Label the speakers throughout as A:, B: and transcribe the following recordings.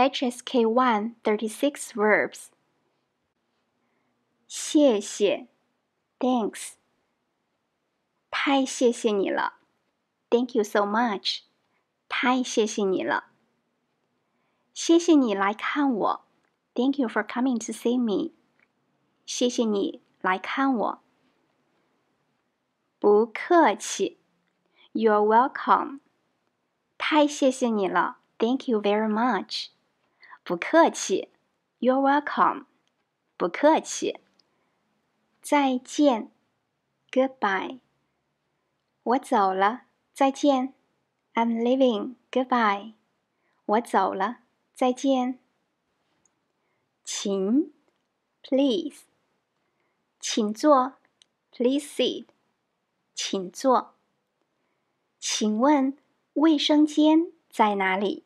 A: HSK 1 36 verbs. 谢谢，Thanks。太谢谢你了，Thank you so much。太谢谢你了，谢谢你来看我，Thank you for coming to see me。谢谢你来看我，不客气，You're welcome。太谢谢你了，Thank you very much。 不客气，You're welcome。不客气。再见，Goodbye。我走了，再见。I'm leaving. Goodbye. 我走了，再见。请，Please。请坐，Please sit。请坐。请问卫生间在哪里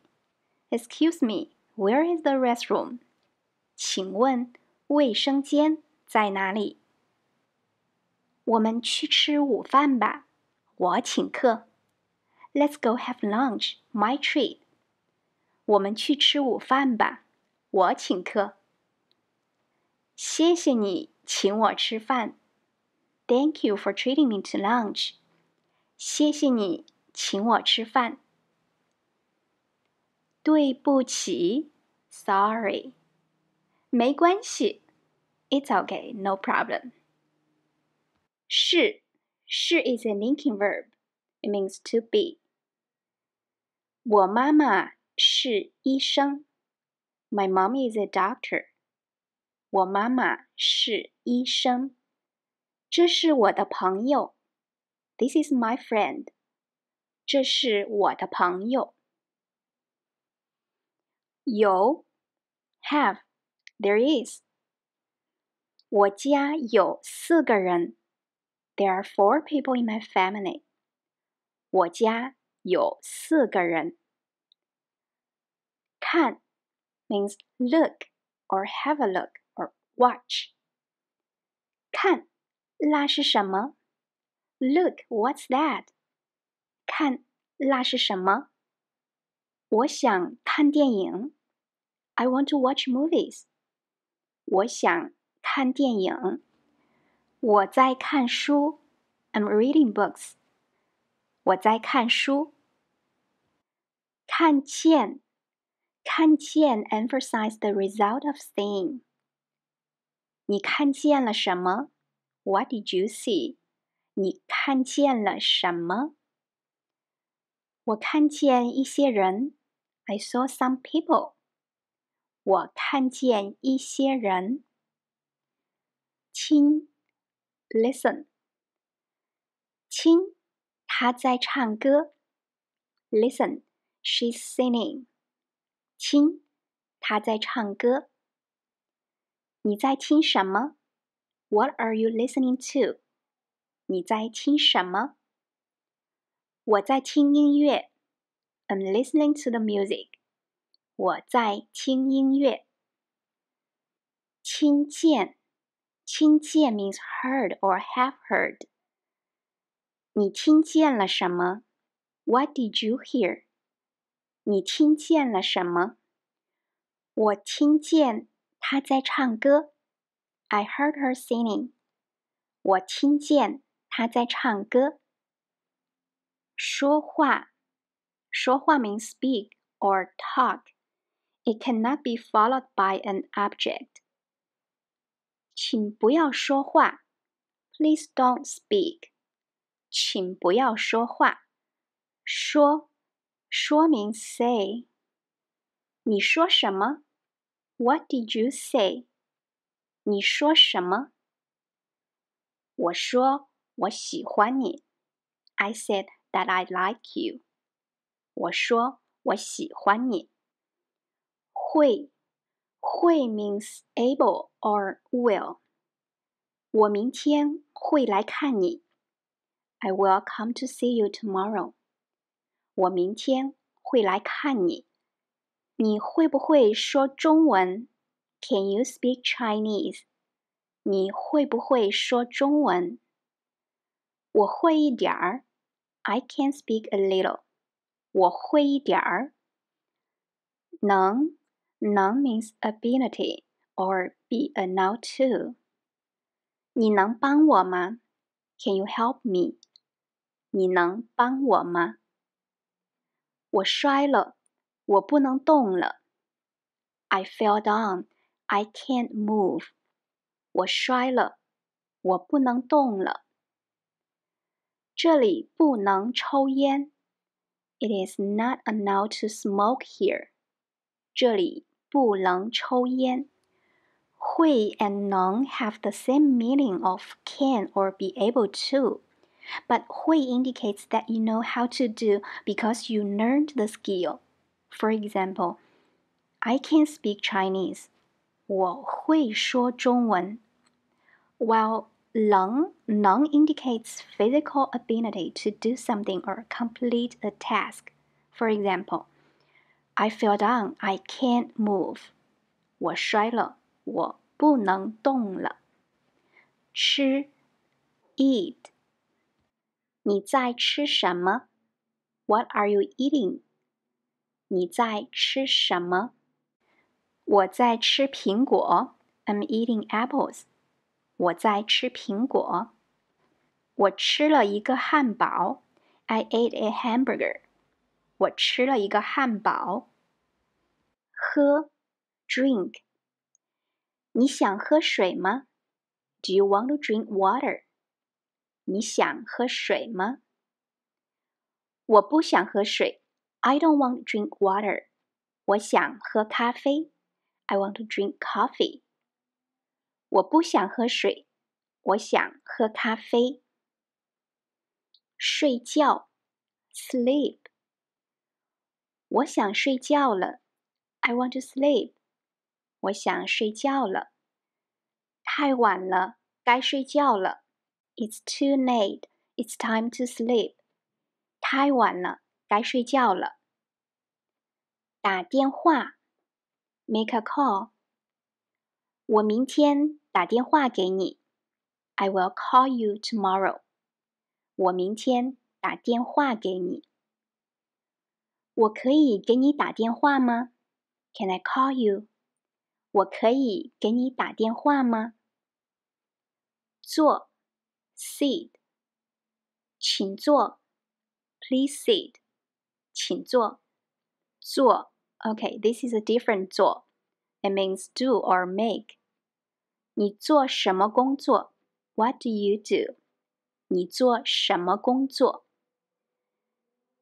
A: ？Excuse me, where is the restroom? 请问卫生间在哪里？我们去吃午饭吧，我请客。Let's go have lunch, my treat. 我们去吃午饭吧，我请客。谢谢你请我吃饭。Thank you for treating me to lunch. 谢谢你请我吃饭。对不起 ，Sorry。没关系，It's okay, no problem. 是是 is a linking verb. It means to be. 我妈妈是医生。My mom is a doctor. 我妈妈是医生。这是我的朋友。This is my friend. 这是我的朋友。有 ，have, there is。我家有四个人。There are four people in my family. 我家有四个人。看 means look or have a look or watch。看，那是什么？Look, what's that？看，那是什么？我想看电影。 I want to watch movies。我想看电影。我在看书。I'm reading books。我在看书。看见，看见 emphasize the result of seeing。你看见了什么？What did you see？你看见了什么？我看见一些人。I saw some people。 我看见一些人。听，listen。听，他在唱歌。Listen, she's singing. 听，她在唱歌。你在听什么？What are you listening to？你在听什么？我在听音乐。I'm listening to the music. 我在听音乐。听见，听见 means heard or have heard。你听见了什么？What did you hear？你听见了什么？我听见她在唱歌。I heard her singing。我听见她在唱歌。说话，说话 means speak or talk. It cannot be followed by an object. 请不要说话。Please don't speak. 请不要说话。说，说明 say。你说什么？What did you say？你说什么？我说我喜欢你。I said that I like you。我说我喜欢你。 会，会 means able or will。我明天会来看你。I will come to see you tomorrow. 我明天会来看你。你会不会说中文？Can you speak Chinese？你会不会说中文？我会一点儿。I can speak a little。我会一点儿。能 能 means ability or be a now to. 你能帮我吗？Can you help me？你能帮我吗？我摔了，我不能动了。I fell down. I can't move. 我摔了，我不能动了。这里不能抽烟。It is not allowed to smoke here. 这里 不能抽烟。会 and 能 have the same meaning of can or be able to, but 会 indicates that you know how to do because you learned the skill. For example, I can speak Chinese. 我会说中文。While 能能 indicates physical ability to do something or complete a task. For example, I fell down. I can't move. 我摔了，我不能动了。吃，eat。你在吃什么？What are you eating？你在吃什么？我在吃苹果。I'm eating apples。我在吃苹果。我吃了一个汉堡。I ate a hamburger。 我吃了一个汉堡。喝，drink。你想喝水吗？Do you want to drink water？你想喝水吗？我不想喝水。I don't want to drink water。我想喝咖啡。I want to drink coffee。我不想喝水。我想喝咖啡。睡觉，sleep。 我想睡觉了。I want to sleep。我想睡觉了。太晚了，该睡觉了。It's too late. It's time to sleep. 太晚了，该睡觉了。打电话，make a call。我明天打电话给你。I will call you tomorrow. 我明天打电话给你。 我可以给你打电话吗？Can I call you? 我可以给你打电话吗？坐，sit，请坐，please sit，请坐，坐。OK，this is a different 坐。It means do or make。你做什么工作？What do you do？你做什么工作？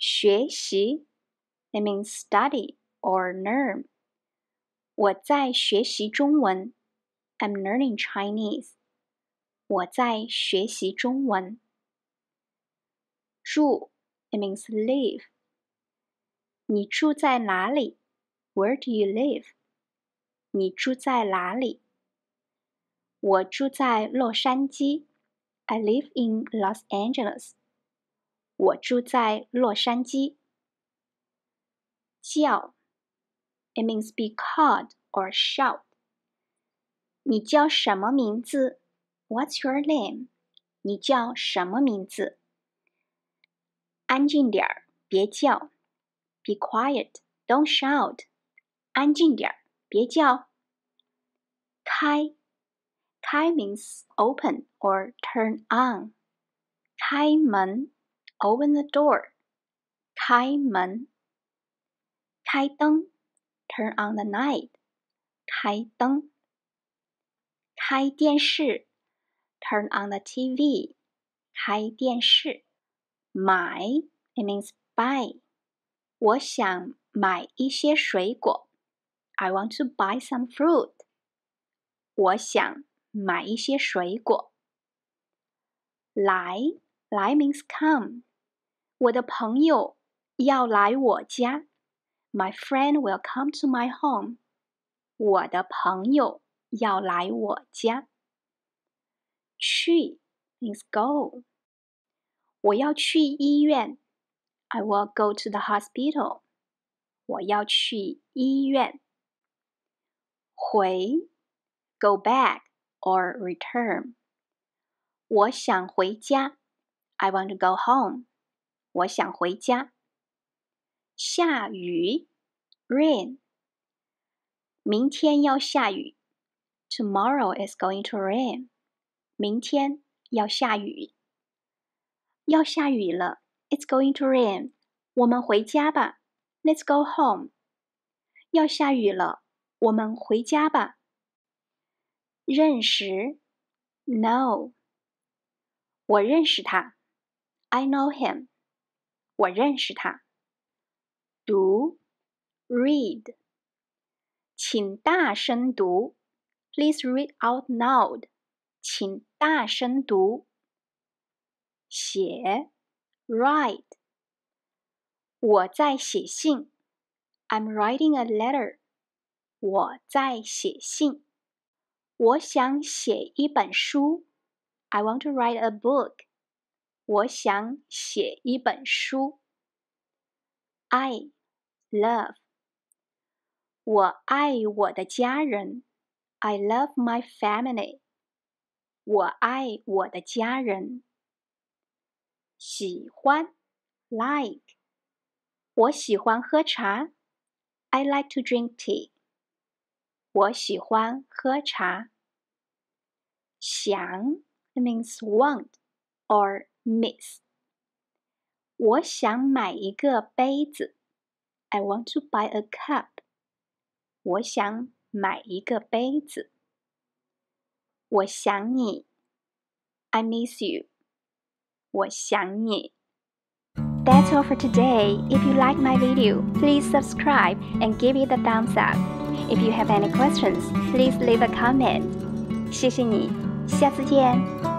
A: 学习，it means study or learn。我在学习中文。I'm learning Chinese。我在学习中文。住，it means live。你住在哪里？Where do you live？你住在哪里？我住在洛杉矶。I live in Los Angeles。 我住在洛杉矶。叫。It means be called or shout. 你叫什么名字？What's your name？你叫什么名字？安静点儿，别叫。Be quiet. Don't shout. 安静点儿，别叫。开，开 means open or turn on. 开门 ，open the door. 开门。开灯。turn on the light，开灯。开电视，turn on the TV，开电视。买，it means buy。我想买一些水果，I want to buy some fruit。我想买一些水果。来，来 means come。 我的朋友要来我家 My friend will come to my home. 我的朋友要来我家。去 means go. 我要去医院。I will go to the hospital. 我要去医院。回 go back or return. 我想回家。I want to go home. 我想回家。下雨，rain。明天要下雨，Tomorrow is going to rain。明天要下雨，要下雨了，It's going to rain。我们回家吧，Let's go home。要下雨了，我们回家吧。认识，know。我认识他，I know him。 我认识他。读，read，请大声读，Please read out loud，请大声读。写，write，我在写信，I'm writing a letter，我在写信。我想写一本书，I want to write a book，我想写一本书。爱，love。我爱我的家人，I love my family。我爱我的家人。喜欢，like。我喜欢喝茶，I like to drink tea。我喜欢喝茶。想，means want or miss。我想买一个杯子。I want to buy a cup。我想买一个杯子。我想你。I miss you。我想你。That's all for today. If you like my video, please subscribe and give it a thumbs up. If you have any questions, please leave a comment. 谢谢你，下次见。